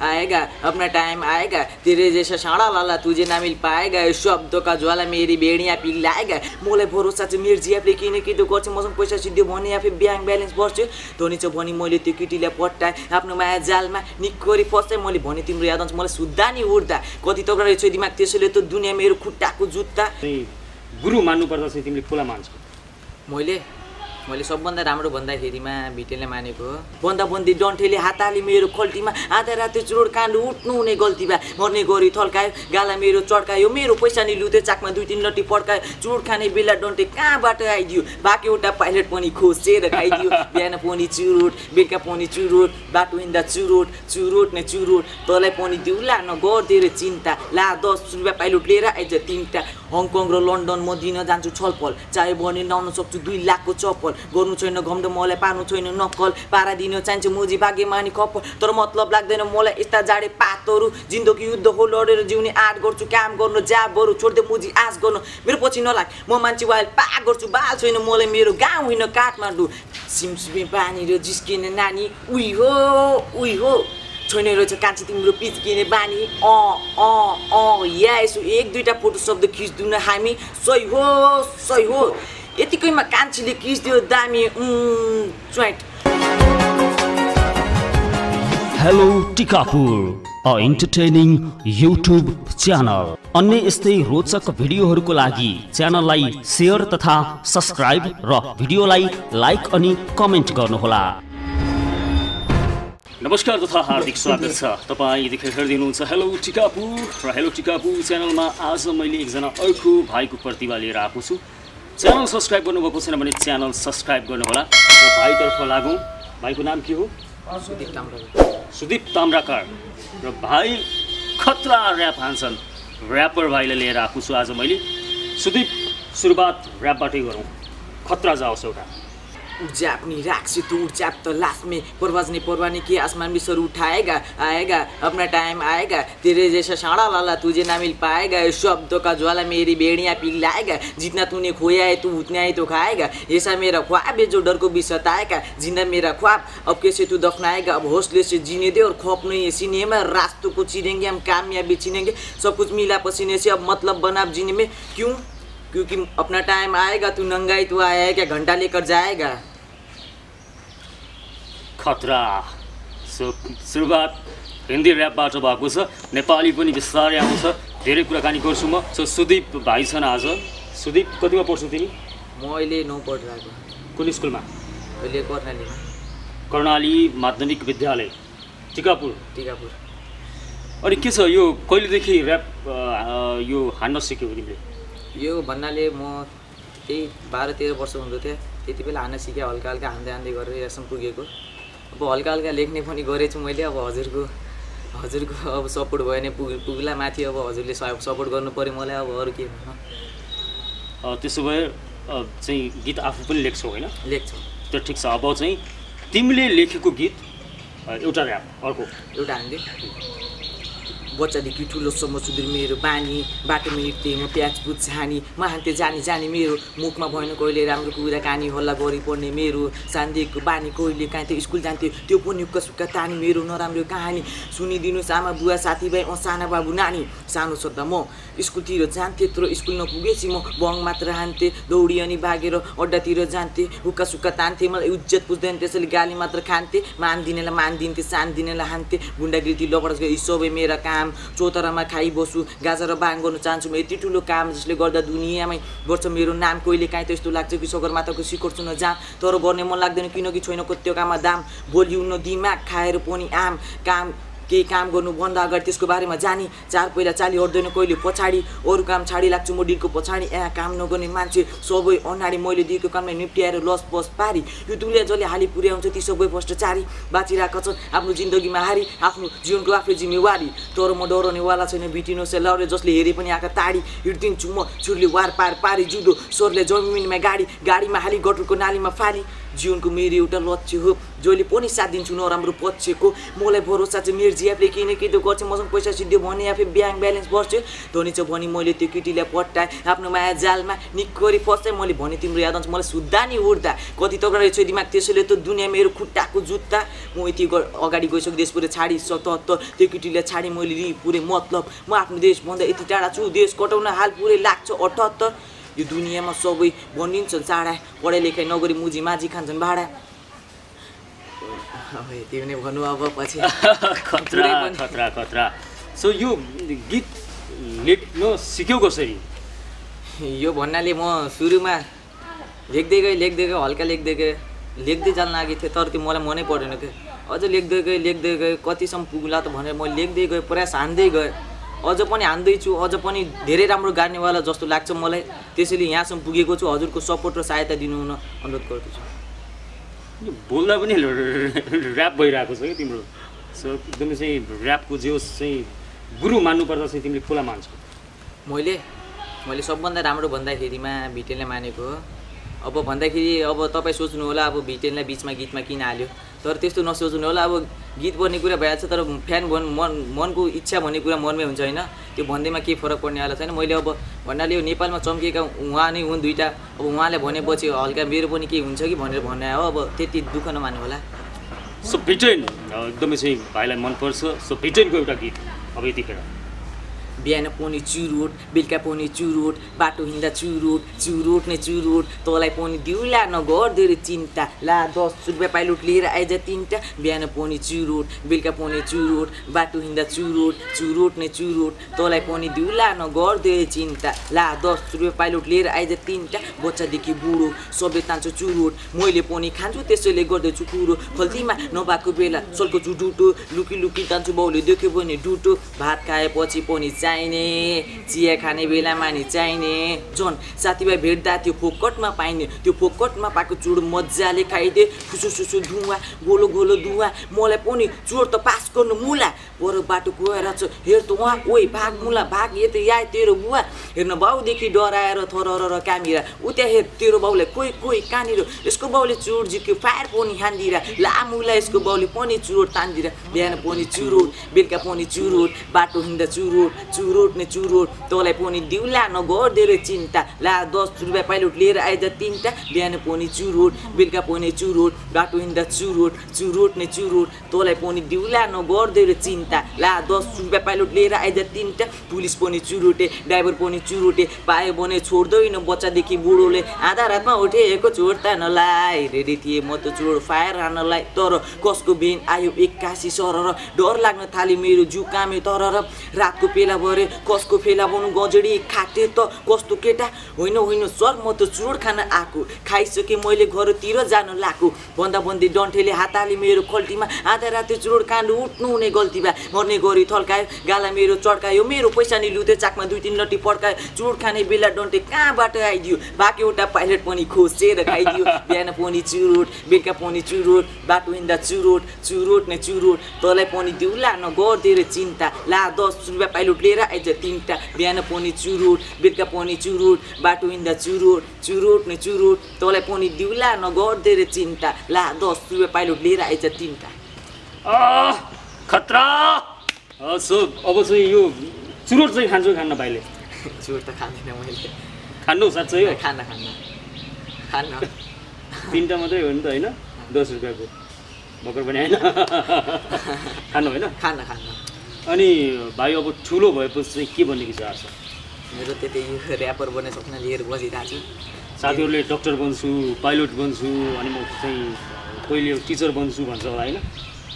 आएगा अपना टाइम आएगा। तेरे जैसा साँडा लाला तुझे ना मिल पाएगा। यो शब्दों का ज्वाला मेरी बेडियाँ पिलाएगा मलाई भरोसा छ मेरो जियापले किन कि त्यो गर्छ मसँग पैसा सिद्धि भने आफै ब्याङ्क ब्यालेन्स बढ्छ धनी छ भने मैले त्यो केटीलाई पट्टाएँ आफ्नो माया जालमा निक्करी फस्दै मैले भने तिम्रो याद आउँछ मलाई सुत्दा नि उठ्दा कति तगडा रहेछ दिमाग त्यसैले त दुनियाँ मेरो खुट्टाको जुत्ता। चाहिँ गुरु मान्नुपर्दा चाहिँ तिमीले कसलाई मान्छौ मैले मैले सबभन्दा राम्रो भन्दाखेरिमा भिटेले मानेको बन्दा बन्दी डन्ठेले हात हाली मेरो खल्टीमा आधा राति चुरोड काण्ड उठ्नु हुने गल्ती भए मर्ने गरी थल्कायो गाला मेरो चड्कायो मेरो पैसा नि लुते चाकमा दुई तिन लट्टी पड्कायो चुरोड खाने बेला डन्ठे कहाँबाट आइदियो? बाँकी एउटा पाइलट पनि खोसेर खाइदियो बिहान पनि चुरोट बेलुका पनि चुरोट बाटो हिँड्दा चुरोट चुरोट न चुरोट तँलाई पनि दिउला न गरिदिएर चिन्ता ला दस रुपियाँ पाइलट लिएर आइज तिनवटा हङकङ र लन्डन म दिन जान्छु छलफल। चाहे भने लाउन सक्छु दुई लाखको चप्पल। गर्नु छैन घम्ड मलाई पार्नु छैन नक्कल। पारा दिन चाहिन्छ मोजी भाग्यमानी कप्पल। तर मतलब लाग्दैन मलाई यस्ता जाडे पातहरू। जिन्दगी युद्ध हो लडेर जिउने आँट गर्छु काम गर्नु जा बरु छोड्दै मुजी आश गर्नु। मेरो पछि नलाग म मान्छे वाइल पा गर्छु बाल छैन मलाई मेरो गाउँ होइन काठमाडौँ। सिमसिमे पानी र जिस्किने नानी उही हो उही हो। छैन रहेछ कान्छी तिम्रो पिच्किने बानी अँ अँ अँ या यसो एक दुईवटा फोटो शब्द खिच्दिउँ न हामी सही हो सही हो। यतिकैमा कान्छीले खिचिदियो दामी च्वाइट hello Tikapur a entertaining YouTube channel अन्य यस्तै रोचक भिडियोहरूको लागि च्यानललाई सेयर तथा सब्सक्राइब र भिडियोलाई लाइक अनि कमेन्ट गर्नुहोला। नमस्कार तथा हार्दिक स्वागत छ। तपाईँ यतिखेर हेर्दै हुनुहुन्छ हेलो टिकापुर र हेलो टिकापुर च्यानलमा आज मैले एकजना अर्को भाइको प्रतिभा लिएर आएको छु। च्यानल सब्सक्राइब गर्नुभएको छैन भने च्यानल सब्सक्राइब गर्नुहोला र भाइतर्फ लागौँ। भाइको नाम के हो? सुदीप ताम्राको सुदीप ताम्राकार। र भाइ खतरा ऱ्याप हान्छन्। ऱ्यापर भाइलाई लिएर आएको छु आज मैले। सुदीप सुरुवात ऱ्यापबाटै गरौँ। खतरा जाओस् एउटा। ऊर्जा अपनी राख से तू ऊर्जा तो लास्ट में परवाज ने परवाने की आसमान भी सर उठाएगा आएगा अपना टाइम आएगा। तेरे जैसा साड़ा लाला तुझे ना मिल पाएगा। शब्दों का ज्वाला मेरी बेड़ियाँ पिलाएगा जितना तूने खोया है तू उतना ही तो खाएगा। ऐसा मेरा ख्वाब है जो डर को भी सताएगा। जिंदा मेरा ख्वाब अब कैसे तू दफनाएगा? अब हौसले से जीने दे और खौफ नहीं है। सीने में रास्तों को चीरेंगे हम कामयाबी छीनेंगे सब कुछ मिला पसीने से अब मतलब बना जीने में। क्यों? क्योंकि अपना टाइम आएगा तू नंगाई तो आया है क्या घंटा लेकर जाएगा? खतरा। सो सुरुवात हिन्दी ऱ्यापबाट भएको छ नेपाली पनि बिस्तारै आउँछ। धेरै कुराकानी गर्छु म। सो सुदीप भाइ छन् आज। सुदीप कतिमा पढ्छौ तिमी? म अहिले नौ पढिरहेको कुन स्कुलमा? अहिले कर्णालीमा। कर्णाली माध्यमिक विद्यालय टिकापुर। टिकापुर। अनि के छ यो कहिलेदेखि ऱ्याप यो हान्न सिक्यौ तिमीले? यो भन्नाले म त्यही बाह्र तेह्र वर्ष हुँदो थियो। त्यति बेला हान्न सिकेँ हल्का हल्का हान्दै हान्दै गरेर यहाँसम्म पुगेको। अब हल्का हल्का लेख्ने पनि गरेछु मैले। अब हजुरको हजुरको अब सपोर्ट भयो भने पुग पुग्ला माथि। अब हजुरले सपोर्ट गर्नु पऱ्यो मलाई। अब अरू के भन्नु त्यसो भए चाहिँ गीत आफू पनि लेख्छौ होइन? लेख्छु। त्यो ठिक छ। अब चाहिँ तिमीले लेखेको गीत एउटा ऱ्याप अर्को। एउटा हान्दै। बच्चादेखि ठुलोसम्म सुधुर मेरो बानी बाटोमा हिँड्थेँ म प्याज पुज छानी म हान्थेँ जानी जानी मेरो मुखमा भएन कहिले राम्रो कुरा कानी हल्ला गरी पढ्ने मेरो सानदेखिको बानी कहिले कहाँ थियो स्कुल जान्थ्यो त्यो पनि उक्का सुक्का तानी मेरो नराम्रो कहानी सुनिदिनुहोस् आमा बुवा साथीभाइ अँ साना बाबु नानी। सानो छँदा म स्कुलतिर जान्थेँ तर स्कुल नपुगेपछि म बङ मात्र हान्थेँ दौडी अनि भागेर अड्डातिर जान्थेँ हुक्का सुक्का तान्थेँ मलाई इज्जत पुज्दैन त्यसैले गाली मात्र खान्थेँ मान दिनेलाई मान दिन्थेँ सान दिनेलाई हान्थेँ गुन्डागिर्दी लपडस यी सबै मेरा काम चौतरामा खाइबस्छु गाजा र बाङ गर्नु चाहन्छु म। यति ठुलो काम जसले गर्दा दुनियाँमै गर्छ मेरो नाम कहिले काहीँ त यस्तो लाग्छ कि सगरमाताको सिकोर्छु न जहाँ तर गर्ने मन लाग्दैन किनकि छैन त्यो काममा दाम बोलिउन दिमाग खाएर पनि आम काम केही काम गर्नुभन्दा अगाडि त्यसको बारेमा जानी चार पहिला चाली हट्दैन कहिले पछाडि अरू काम छाडी लाग्छु म डिलको पछाडि यहाँ काम नगर्ने मान्छे सबै अनाडी मैले दिएको कामलाई निप्ट्याएर लस पस पारी। यो दुनियाँ जसले हाली पुर्याउँछ ती सबै भ्रष्टाचारी बाँचिरहेका छन् आफ्नो जिन्दगीमा हारी आफ्नो जीवनको आफै जिम्मेवारी तर म डराउनेवाला छैन बिटिनो से लडे जसले हेरे पनि आँखा ताडी हिँड्दिन्छु म छुरले वार पार पारी जुदो स्वरले जमिनमा गाडी गाडीमा हाली गटरको नालीमा फाली। जीवनको मेरो एउटा लक्ष्य हो जहिले पनि साथ दिन्छु नराम्रो पक्षको। मलाई भरोसा चाहिँ मेरो केही न केही त गर्छ? मसँग पैसा सिद्धि भने आफै ब्याङ्क ब्यालेन्स बढ्छ? धनी छ भने मैले त्यो केटीलाई पट्टाएँ। आफ्नो माया जालमा निक्करी फस्टाएँ मैले भने तिम्रो याद आउँछ मलाई सुत्दा नि उठ्दा। कति तगडा रहेछ दिमाग त्यसैले त दुनियाँ मेरो खुट्टाको जुत्ता। म यति अगाडि गइसकेँ देश पुरै छाडी सतहत्तर। त्यो केटीलाई छाडी मैले लिएँ पुरै मतलब। म आफ्नो देशभन्दा यति टाढा छु देश कटाउन हाल पुरै लाग्छ अठहत्तर। यो दुनियाँमा सबै भनिन्छन् चाडा। पढाइ लेखाइ नगरी मुजी माझी खान्छन् भाडा। अब यति नै भन्नु अब पछि खतरा खतरा खतरा। सो यो गीत लेख्न सिक्यौ कसरी? यो भन्नाले म सुरुमा लेख्दै गएँ लेख्दै गएँ हल्का लेख्दै गएँ। लेख्दै जान लागेको थिएँ तर त्यो मलाई मनै परेन क्या अझ लेख्दै गएँ लेख्दै गएँ कतिसम्म पुग्ला त भनेर म लेख्दै गएँ प्रयास हान्दै गएँ। अझ पनि हान्दैछु अझ पनि धेरै राम्रो गार्नेवाला जस्तो लाग्छ मलाई। त्यसैले यहाँसम्म पुगेको छु हजुरको सपोर्ट र सहायता दिनु हुन अनुरोध गर्दछु। बोल्दा पनि ऱ्याप भइरहेको छ क्या तिम्रो? सो एकदमै चाहिँ ऱ्यापको जे होस् चाहिँ गुरु मान्नुपर्दा चाहिँ तिमीले खोला मान्छौ मैले मैले सबभन्दा राम्रो भन्दाखेरिमा भिटेनलाई मानेको हो। अब भन्दाखेरि अब तपाईँ सोच्नु होला अब भिटेनलाई बिचमा गीतमा किन हाल्यो? तर त्यस्तो नसोच्नु होला अब गीत बन्ने कुरा भइहाल्छ तर फ्यान भन् मन मनको इच्छा भन्ने कुरा मनमै हुन्छ होइन? त्यो भन्दैमा केही फरक पर्नेवाला छैन। मैले अब भन्नाले यो नेपालमा चम्किएका उहाँ नै हुन् दुइटा अब उहाँले भनेपछि हल्का मेरो पनि केही हुन्छ कि भनेर भन्ने हो अब त्यति दुःख नमान्नु होला। सो भिटेन एकदमै चाहिँ भाइलाई मनपर्छ। सो भिटेनको एउटा गीत अब यतिखेर। बिहान पनि चुरोट बेलुका पनि चुरोट बाटो हिँड्दा चुरोट चुरोट नै चुरोट तँलाई पनि दिउला नगर्दो रे चिन्ता ला दस रुपियाँ पाइलोट लिएर आइज तिनवटा बिहान पनि चुरोट बेलुका पनि चुरोट बाटो हिँड्दा चुरोट चुरोट नै चुरोट तँलाई पनि दिउला नगर्दो रे चिन्ता ला दस रुपियाँ पाइलोट लिएर आइज तिनवटा बच्चादेखि बुढो सबै तान्छ चुरोट। मैले पनि खान्छु त्यसैले गर्दैछु कुरो। खल्तीमा नभएको बेला सल्को छु डुटो लुकी लुकी तान्छु बाउले देख्यो भने डुटो। भात खाएपछि पनि चाहिने चिया खाने बेलामा नि चाहिने झन् साथीभाइ भेट्दा त्यो फोकटमा पाइने त्यो फोकटमा पाएको चुड मजाले खाइदिए फुसु सुसु धुवा गोलो गोलो धुवा मलाई पनि चोर त पास गर्नु मुला। पर बाटो गएर छ हेर त उहाँ ओइ भाग मुला भाग ये त या तेरो बुवा। हेर्न बाउदेखि डराएर थर कामिरा उ त्यहाँ हेर तेरो बाउलाई कोही कोही कहाँनिर यसको बाउले चुरोट जित्यो फायर पनि खान्दिर लामुला यसको बाउले पनि चुरोट तान्दिर। बिहान पनि चुरोट बेलुका पनि चुरोट बाटो हिँड्दा चुरोट चुरोट नै चुरोट तँलाई पनि दिउला नगर्देर चिन्ता। ला दस रुपियाँ पाइलोट लिएर आइज तिनवटा बिहान पनि चुरोट बेलुका पनि चुरोट बाटो हिँड्दा चुरोट चुरोट नै चुरोट तँलाई पनि दिउला नगर्देर चिन्ता। ला दस रुपियाँ पाइलोट लिएर आइज तिनवटा पुलिस पनि चुरोटे ड्राइभर पनि चुरोटे पायो भने छोड्दैन बच्चादेखि बुढोले। आधा रातमा उठेको चोर तान्नलाई रेडी थिएँ म त चोर फायर हान्नलाई। तर कसको बेन आयो एक्कासी सरर। डर लाग्न थाल्यो मेरो जिउ कामे तर रातको पेला भरे कसको फेला बनाउनु गजडी खाटे त कस्तो केटा? होइन होइन सर म त चुरोट खान आएको। खाइसकेँ मैले घरतिर जान लाएको। भन्दा भन्दै डन्ठेले हात हाले मेरो खल्टीमा आधा राति चुरोट काण्ड उठ्नु हुने गल्ती भए। मर्ने गरी थल्कायो गाला मेरो चड्कायो मेरो पैसा नि लुते चाकमा दुई तिन लट्टी पड्कायो। चुरोट खाने बेला डन्टे कहाँबाट आइदियो? बाँकी एउटा पाइलट पनि खोसेर खाइदियो। बिहान पनि चुरोट बेलुका पनि चुरोट बाटो हिँड्दा चुरोट चुरोट नै चुरोट। तँलाई पनि दिउला नगर्देर चिन्ता। ला दस रुपियाँ पाइलोट लिएर आइज तिनवटा बिहान पनि चुरोट बेलुका पनि चुरोट बाटो हिँड्दा चुरोट चुरोट नै चुरोट तँलाई पनि दिउला नगर्देर चिन्ता। ला दस रुपियाँ पाइलोट लिएर आइज तिनवटा। खतरा! सो अब चाहिँ यो चुरोट चाहिँ खान्छु खान्न भाइले? चुरोट त खाँदैन मैले। खानु साँच्चै हो? खाना खाना खाना तिनवटा मात्रै हो नि त होइन? दस रुपियाँको। भर्खर पनि होइन खानु होइन? खाना खाना अनि भाइ अब ठुलो भएपछि चाहिँ के भन्ने विचार छ मेरो त्यति ऱ्यापर बन्ने सपना लिएर बसिरहेको छु। साथीहरूले डक्टर बन्छु पाइलट बन्छु अनि म चाहिँ कहिले टिचर बन्छु भन्छ होला होइन?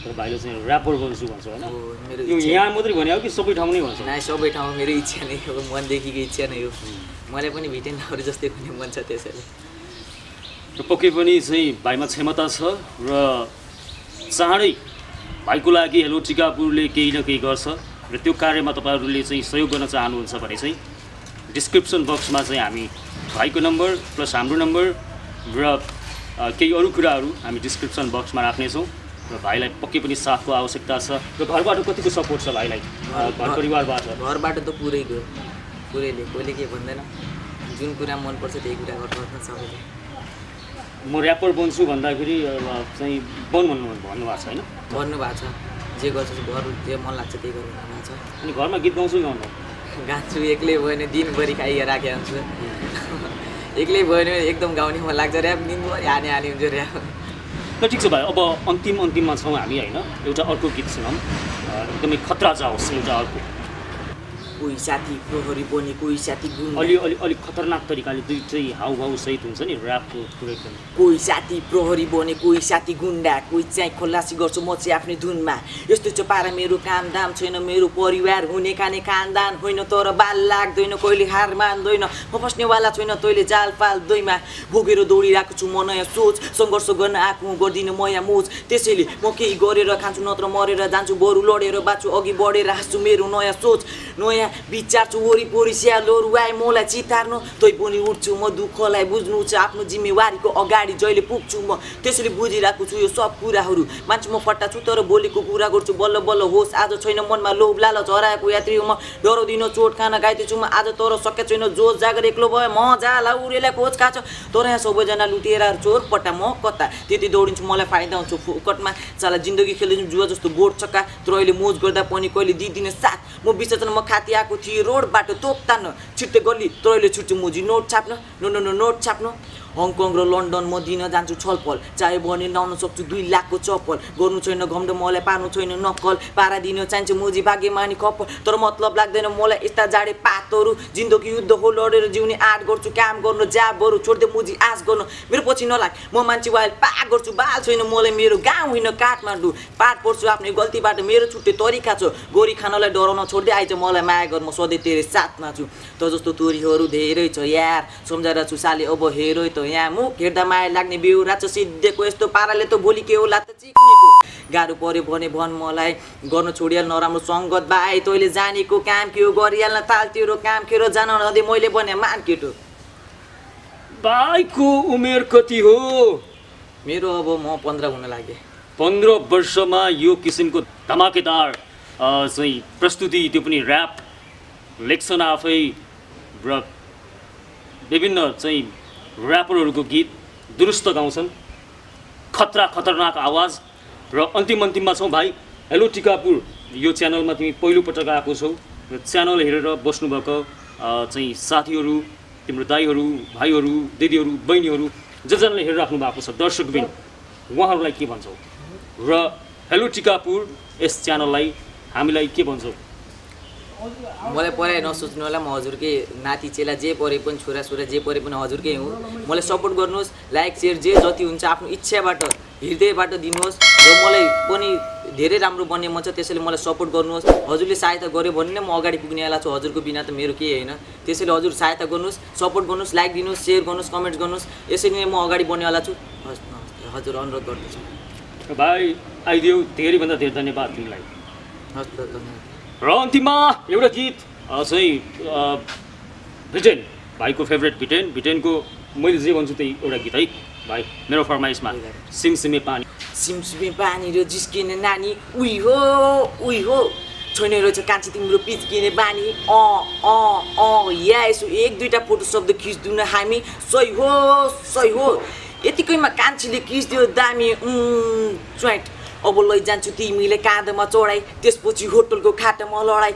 तर भाइले चाहिँ ऱ्यापर बन्छु भन्छ होइन यो यहाँ मात्रै भने हो कि सबै ठाउँ नै भन्छ? नाइ सबै ठाउँमा मेरो इच्छा नै हो मनदेखिको इच्छा नै हो। मलाई पनि भिटेनहरू जस्तै हुने मन छ त्यसैले। र पक्कै पनि चाहिँ भाइमा क्षमता छ र चाँडै भाइको लागि हेलो टिकापुरले केही न केही गर्छ र त्यो कार्यमा तपाईँहरूले चाहिँ सहयोग गर्न चाहनुहुन्छ भने चाहिँ डिस्क्रिप्सन बक्समा चाहिँ हामी भाइको नम्बर प्लस हाम्रो नम्बर र केही अरू कुराहरू हामी डिस्क्रिप्सन बक्समा राख्नेछौँ र भाइलाई पक्कै पनि साथको आवश्यकता छ र घरबाट कतिको सपोर्ट छ भाइलाई? घर परिवारबाट? घरबाट त पुरै गयो। पुरैले कोहीले के भन्दैन। जुन कुरा मनपर्छ त्यही कुरा गर्नुपर्छ सबैले। म ऱ्यापर बन्छु भन्दाखेरि चाहिँ बन भन्नु भन्नुभएको छ होइन? भन्नुभएको छ। जे गर्छु घर जे मन लाग्छ त्यही गर्नु भएको छ। अनि घरमा गीत गाउँछु गाउनु गान्छु एक्लै भयो भने दिनभरि खाइए राखेको हुन्छु। एक्लै भयो भने एकदम गाउने मन लाग्छ। ऱ्याप दिनभरि हाने हाने हुन्छ ऱ्याप। ल ठिक छ भाइ अब अन्तिम अन्तिममा छौँ हामी होइन? एउटा अर्को गीत सुनौँ। एकदमै खतरा जाओस् एउटा अर्को। कोही साथी प्रहरी बने कोही साथी अलि अलि अलिक खतरनाक तरिकाले दुई चाहिँ हाउभाउ सहित हुन्छ नि ऱ्यापको कुरो एकदम कोही साथी प्रहरी बने कोही साथी गुन्डा कोही चाहिँ खल्लासी गर्छु म चाहिँ आफ्नै धुनमा। यस्तो चाहिँ पारा मेरो काम दाम छैन मेरो परिवार हुने खाने खानदान होइन तर बाल लाग्दैन कहिले हार मान्दैन। म बस्नेवाला छैन तैँले जाल पाल दैमा भोगेर दौडिरहेको छु म नयाँ सोच सङ्घर्ष गर्न आएको गर्दिनँ म यहाँ मोज। त्यसैले म केही गरेर खान्छु नत्र मरेर जान्छु बरु लडेर बाँच्छु अघि बढेर हाँस्छु मेरो नयाँ सोच नयाँ विचार छु वरिपरि स्यालहरू आए मलाई चितार्नु। तै पनि उठ्छु म दुःखलाई बुझ्नु छ आफ्नो जिम्मेवारीको अगाडि जहिले पुग्छु म। त्यसैले बुझिरहेको छु यो सब कुराहरू। मान्छे म फट्टा छु तर बोलेको कुरा गर्छु बल्ल बल्ल होस् आज छैन मनमा लोभ लालच हराएको यात्री हो म। डराउँदिन चोट खान गएको छु म आज तर सकेको छैन जोस जागर एक्लो भयो म जाला उरेलाई कोच खान्छ तर यहाँ सबैजना लुटेर चोर पट्टा म कता? त्यति दौडिन्छु मलाई फाइदा हुन्छ फुकटमा। चाला जिन्दगी खेल्दैछु जुवा जस्तो बोर्ड चक्का तर अहिले मोज गर्दा पनि कहिले दिँदिनँ साथ म विसर्जन म खाती आएको थिएँ रोड बाटो तोप तान्न छिट्टै गल्ली अहिले छुट्छु मुजी नोट छाप्न नो नो नो नोट छाप्नु। हङकङ र लन्डन म दिन जान्छु छलफल। चाहे भने लाउन सक्छु दुई लाखको चप्पल। गर्नु छैन घम्ड मलाई पार्नु छैन नक्कल। पारा दिन चाहिन्छ मुजी भाग्य मानी कप्पल तर मतलब लाग्दैन मलाई यस्ता जाडे पातहरू। जिन्दगी युद्ध हो लडेर जिउने आँट गर्छु काम गर्नु जाबहरू छोड्दै मुजी आश गर्नु। मेरो पछि नलाग म मान्छे वाइल पाक गर्छु बाल छैन मलाई मेरो गाउँ होइन काठमाडौँ। पाठ पढ्छु आफ्नै गल्तीबाट मेरो छुट्टै तरिका छ। गोरी खानलाई डराउन छोड्दै आइज मलाई माया गर म सधैँ तेरो साथमा छु। त जस्तो तोरीहरू धेरै छ यार सम्झाएर छु साले अब हेर त यहाँ मुख हेर्दा माया लाग्ने बेहोरा छ सिद्धेको यस्तो पाराले त भोलि के होला त चिक्नेको। गाह्रो पऱ्यो भने भन् मलाई गर्न छोडिहाल नराम्रो सङ्गत भाइ तैँले जानेको काम के हो? गरिहाल्न ताल तेरो काम के हो जान नदिए मैले भने मान केटो। भाइको उमेर कति हो? मेरो अब म पन्ध्र हुन लागेँ। पन्ध्र वर्षमा यो किसिमको धमाकेदार चाहिँ प्रस्तुति त्यो पनि ऱ्याप लेख्छन् आफै र विभिन्न चाहिँ ऱ्यापरहरूको गीत दुरुस्त गाउँछन्। खतरा खतरनाक आवाज। र अन्तिम अन्तिममा छौँ भाइ हेलो टिकापुर। यो च्यानलमा तिमी पहिलोपटक आएको छौ। र च्यानल हेरेर बस्नुभएको चाहिँ साथीहरू तिम्रो दाईहरू भाइहरू दिदीहरू बहिनीहरू जजनाले हेरिराख्नु भएको छ। दर्शकबिन उहाँहरूलाई के भन्छौ? र हेलो टिकापुर यस च्यानललाई हामीलाई के भन्छौ? मलाई पढाइ नसोच्नु होला म हजुरकै नाति चेला जे पढे पनि छोराछोरा जे पढे पनि हजुरकै हुँ। मलाई सपोर्ट गर्नुहोस् लाइक सेयर जे जति हुन्छ आफ्नो इच्छाबाट हृदयबाट दिनुहोस् र मलाई पनि धेरै राम्रो बन्ने मन छ त्यसैले मलाई सपोर्ट गर्नुहोस्। हजुरले सहायता गर्यो भने नै म अगाडि पुग्नेवाला छु हजुरको बिना त मेरो केही होइन। त्यसैले हजुर सहायता गर्नुहोस् सपोर्ट गर्नुहोस् लाइक दिनुहोस् सेयर गर्नुहोस् कमेन्ट गर्नुहोस्। यसरी नै म अगाडि बढ्नेवाला छु। हस् हजुर अनुरोध गर्दछु। भाइ आइदियो धेरैभन्दा धेरै धन्यवाद तिमीलाई। हस् धन्यवाद। र अन्तिममा एउटा गीत चाहिँ अ, भिटेन भाइको फेभरेट भिटेन भिटेनको मैले जे भन्छु त्यही एउटा गीत है भाइ मेरो फरमाइसमा सिमसिमे पानी। सिमसिमे पानी र जिस्किने नानी उही हो उही हो। छैन रहेछ कान्छी तिम्रो पिच्किने बानी अँ अँ अँ या यसो एक दुईवटा फोटो शब्द खिच्दिउँ न हामी सही हो सही हो। यतिकैमा कान्छीले खिचिदियो दामी च्वाइट अब लैजान्छु तिमीले काँधमा चढाइ त्यसपछि होटलको खाटामा लडाइ